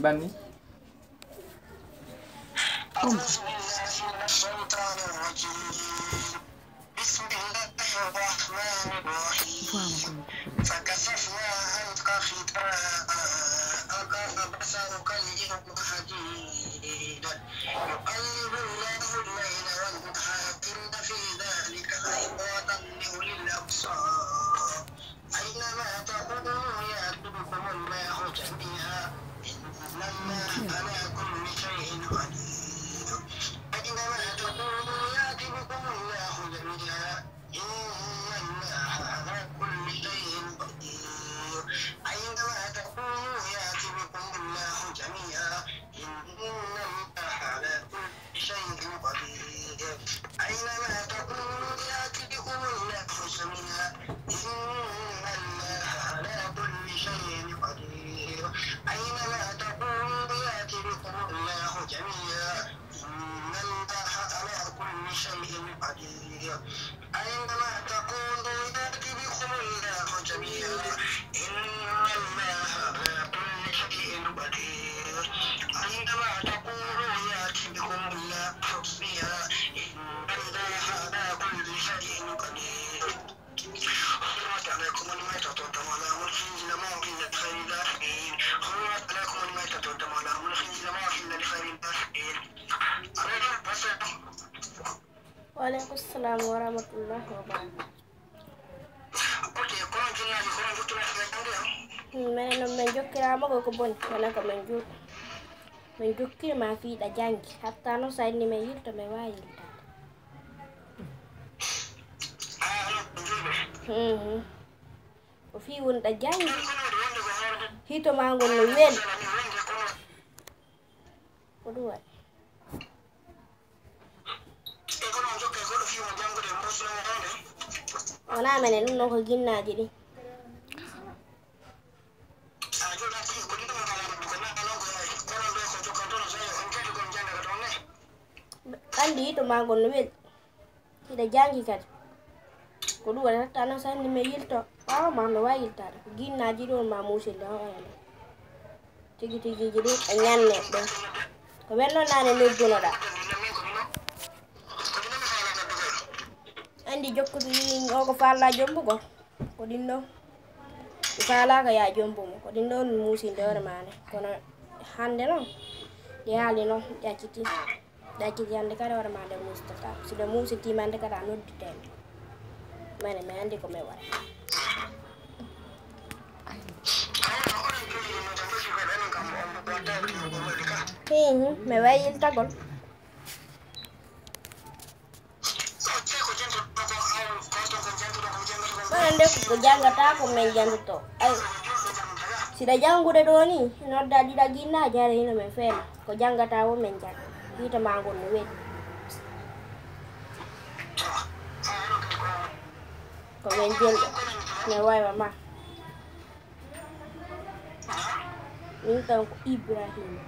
Bunny. Oh. Hmm. قدير أينما تكونوا يأتي بكم الله جميعا إن الله على كل شيء قدير. أينما تكونوا يأتي بكم الله جميعا إن الله على كل شيء قدير. حرمت عليكم الميتة والدم على الخنزير ما أحل لخير الآخرين حرمت عليكم الميتة والدم على e jangde am minen noon min jokkirama ko ko boni wona ko min juut min jokkirma fiiɗa janggi hatta noon sa inni min yilta min wawi ano ko fi hoorde hito ma ngol no ko Ona mene nuna ko ginna jiri. Kandi to ma gonno me ida jangi kat. Ko du wala tana san ni me yilto. Aw ma no wa yilta. Ginna jiri on ma musil da wa yala. Tigi tigi jiri anyanne be. Ko bello nane me gunora. Andi jokkude o ko falla jombugo ko ɗin ɗon ɗi falaka ya jombumo ko ɗin ɗon musinde hoore mane. Kono hande noon ɗi haali noon ƴacciti ƴacciti hande kadi hoore ma nde musitata siɗo musitima nde kadi a nodditende mane mi andi ko mi waɗa awno oɗon mana nde ko jangata ko min janguto ay julɓe jam taga siɗa jangude ɗo ni nodda ɗiɗa ginnaji hara hino min feena ko jangata wo min janga hita ma ngol no kadi ko min jelɗo mi waywa ma min tan ko ibrahima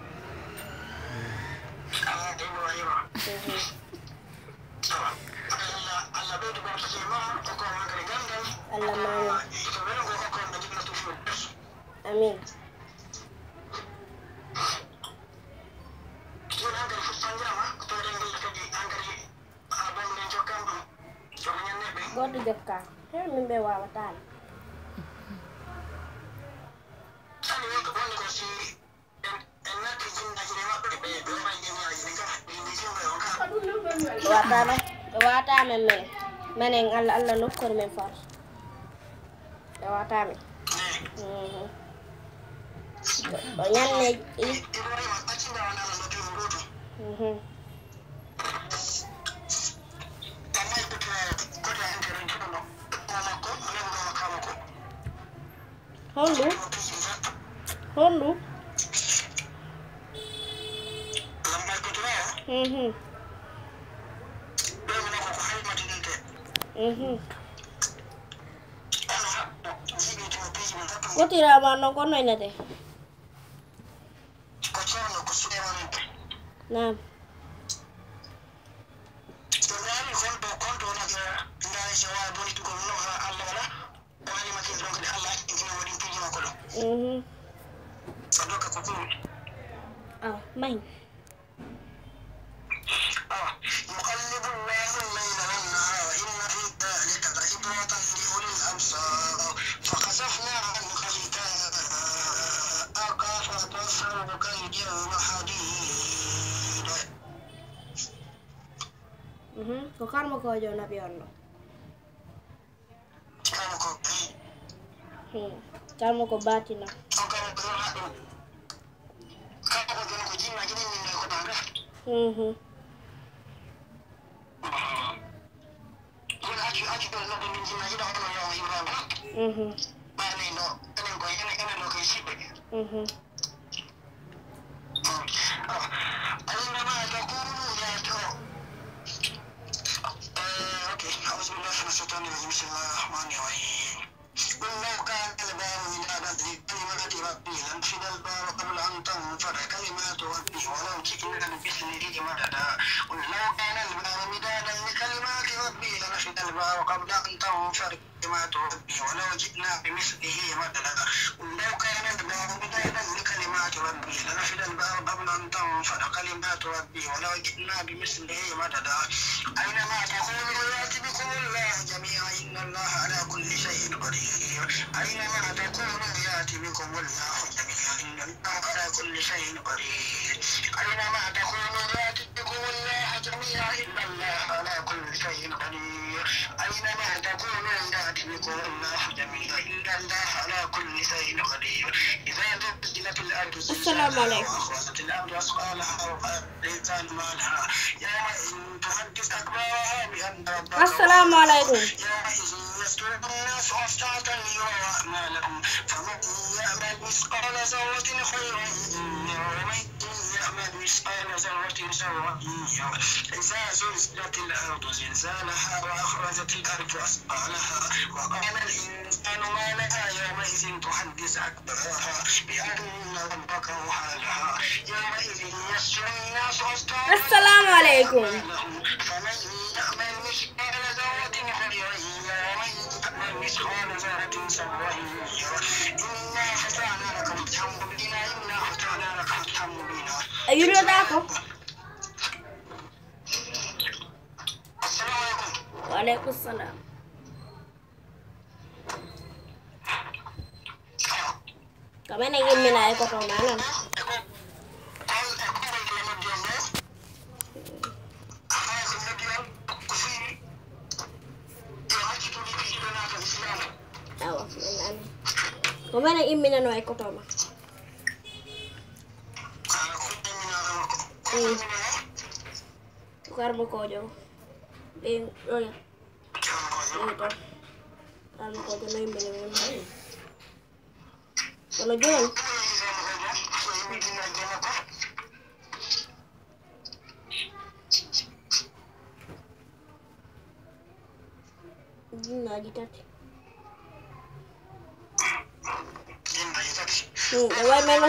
ka ɗi ndi simɓe on ka ɓe ɓe watamen minen minen allah allah nokkori min far ɓe watamin eyi Mhm. o ñanne i ibrahima accinda Kotira mano kono inate. Kuchano ko su ma no na to ra ni kondo kondo na ndai shawa boni tuko no ha Allah wala. Wani makin don kada alla ti ni wadi ti ma kolo. Mhm. Sadoka kukuru. Ah, mine. فبصرك اليوم حديد mhm ko karma kojo nabi on ɗo كان أينما تكونوا لا تروا آه، أوكي. أعوذ بالله من الشيطان الرجيم. بسم الله الرحمن الرحيم. قل لو كان الباب من أبد كلمات ربي لانفد الباب قبل أن تنفد كلمات ربي ولو جئنا بمثله مددا. قل لو كان الباب مدادا لكلمات ربي لنفد الباب قبل أن تنفد كلمات ربي ولو جئنا بمثله مددا. قل ربي. لنفذ الباب قبل ان تنفذ كلمات ربي. ولو جئنا بمثله مددا اينما تقولوا ياتي بكم الله جميعا. إن الله على كل شيء قدير. اينما تكونوا ياتي بكم الله جميعا. إن الله على كل شيء قدير. اينما تكونوا ياتي بكم الله جميعا. إن الله على كل شيء قدير. اينما تكونوا ياتي بكم الله جميعا ان الله على كل شيء قدير اذا زلزلت الأرض السلام عليكم. واخرجت الأرض اثقالها وقال الانسان ما لها تحدث ربك assalamu aleykum يومئذ يصدر الناس فمن يعمل مثقال ذرة خيرا يعمل مثقال ذرة إذا زلزلت الأرض زلزالها وأخرجت الأرض أثقالها وقال الإنسان ما لها يومئذ تحدث أكبرها بأن ربك أوحى لها يومئذ يسر الناس أشتاتا assalamu aleykum فمن يعمل مثقال ذرة خيرا ومن يعمل مثقال ذرة يره إنا فتحنا لك فتحا Ayun ah. na ah. ako. Waalaikumsalam. Kami naging minaya ko pamanan. Kami naging minaya ko pamanan. Nani komene imminano e kotoma karbo kojo ɓe ɗoya ɓe to karbo kojo no yimmine men kono joni jinnaji tati e way men no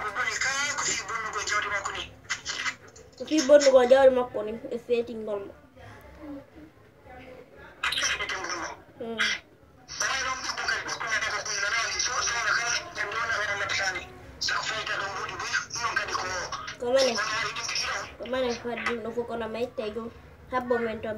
fi bonnugo jawdi makko ni e mo Hmm. komane komane faddi no fof kono mayte jom habbo men to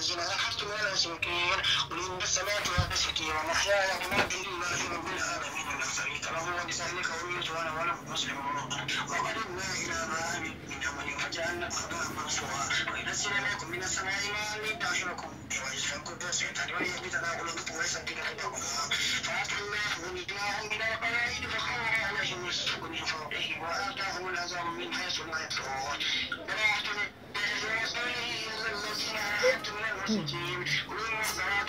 الذين ألحقتم من المشركين قل إن السماء وأشكي ومحياي وموتي لله رب العالمين. لا شريك له وبذلك أمرت وأنا وله مسلم وقدمنا إلى ما عمل من عمل فجعلنا هباء منصورا وينزل عليكم من السماء ماء ليطهركم ويجعلكم بسيطا ويهبط قلوبكم ويثبت قلوبكم فأتى الله ونجاهم من القلائد فخر عليهم السوق من فوقهم وآتاهم العذاب من حيث لا يشعرون ولا Lani.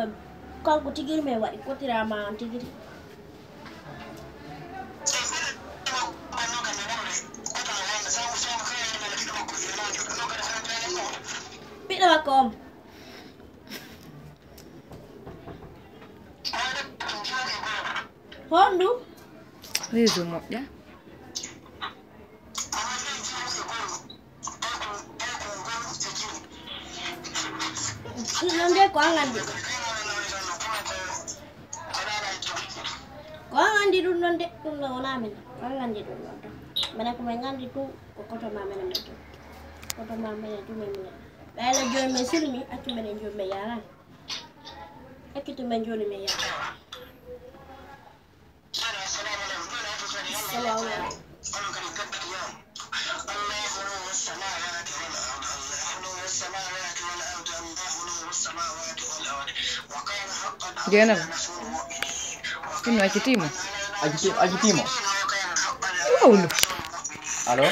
kwem kan kutigiri me wari kutira ma ntigiri Bit of a comb. Hondu. Hizo moja. Niambie kwa anga ndio. Andi ko an andi ɗum ɗon de ɗum ɗo wona min ko an andi ɗum ɗon tan minen komin gandi tu ko koto ma minen min tu koto ma minen tu min minen ɓayla joni min silmi accu minen joni Aquí, aquí Timo. Wow. ¿Aló?